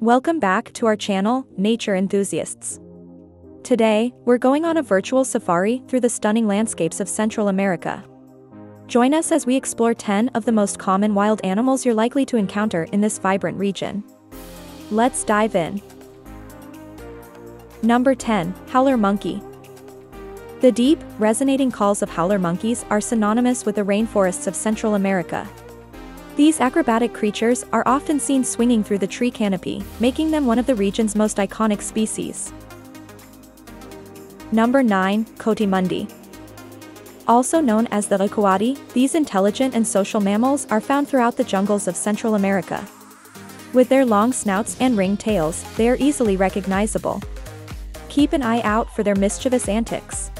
Welcome back to our channel, Nature Enthusiasts. Today, we're going on a virtual safari through the stunning landscapes of Central America. Join us as we explore 10 of the most common wild animals you're likely to encounter in this vibrant region. Let's dive in. Number 10, Howler Monkey. The deep, resonating calls of howler monkeys are synonymous with the rainforests of Central America. These acrobatic creatures are often seen swinging through the tree canopy, making them one of the region's most iconic species. Number 9, Coatimundi. Also known as the Coati, these intelligent and social mammals are found throughout the jungles of Central America. With their long snouts and ringed tails, they are easily recognizable. Keep an eye out for their mischievous antics.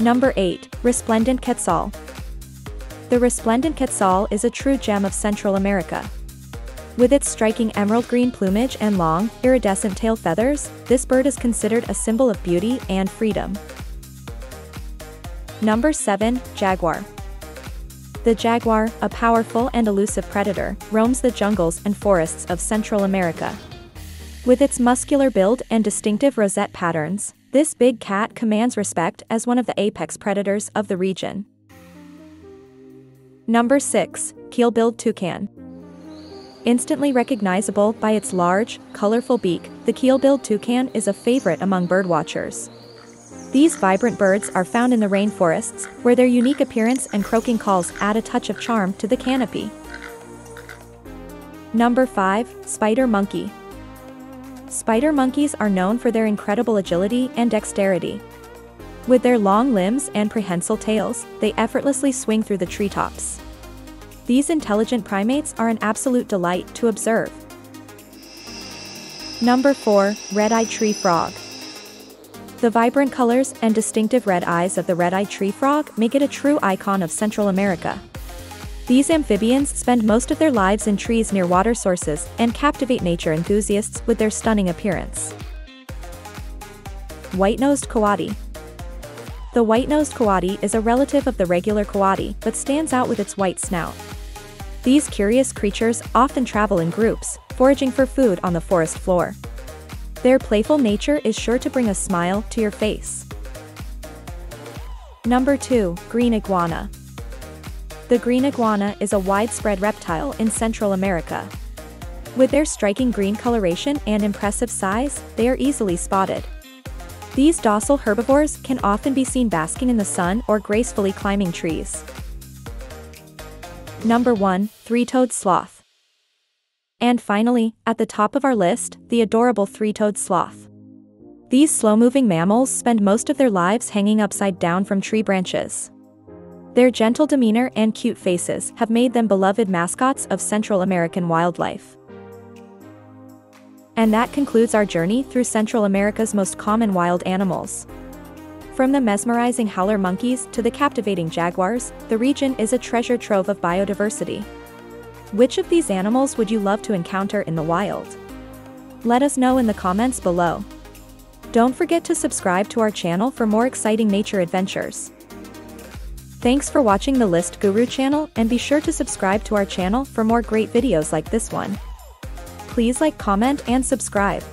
Number 8, Resplendent Quetzal. The resplendent quetzal is a true gem of Central America. With its striking emerald green plumage and long, iridescent tail feathers, this bird is considered a symbol of beauty and freedom. Number 7, Jaguar. The jaguar, a powerful and elusive predator, roams the jungles and forests of Central America. With its muscular build and distinctive rosette patterns, this big cat commands respect as one of the apex predators of the region. Number 6, Keel-billed Toucan. Instantly recognizable by its large, colorful beak, the keel-billed toucan is a favorite among birdwatchers. These vibrant birds are found in the rainforests, where their unique appearance and croaking calls add a touch of charm to the canopy. Number 5, Spider Monkey. Spider monkeys are known for their incredible agility and dexterity. With their long limbs and prehensile tails, they effortlessly swing through the treetops. These intelligent primates are an absolute delight to observe. Number 4, Red-eyed Tree Frog. The vibrant colors and distinctive red eyes of the red-eyed tree frog make it a true icon of Central America. These amphibians spend most of their lives in trees near water sources and captivate nature enthusiasts with their stunning appearance. White-nosed coati. The white-nosed coati is a relative of the regular coati but stands out with its white snout. These curious creatures often travel in groups, foraging for food on the forest floor. Their playful nature is sure to bring a smile to your face. Number 2, Green Iguana. The green iguana is a widespread reptile in Central America. With their striking green coloration and impressive size, they are easily spotted. These docile herbivores can often be seen basking in the sun or gracefully climbing trees. Number 1, Three-Toed Sloth. And finally, at the top of our list, the adorable three-toed sloth. These slow-moving mammals spend most of their lives hanging upside down from tree branches. Their gentle demeanor and cute faces have made them beloved mascots of Central American wildlife. And that concludes our journey through Central America's most common wild animals. From the mesmerizing howler monkeys to the captivating jaguars, the region is a treasure trove of biodiversity. Which of these animals would you love to encounter in the wild? Let us know in the comments below. Don't forget to subscribe to our channel for more exciting nature adventures. Thanks for watching the List Guru channel and be sure to subscribe to our channel for more great videos like this one. Please like comment and subscribe.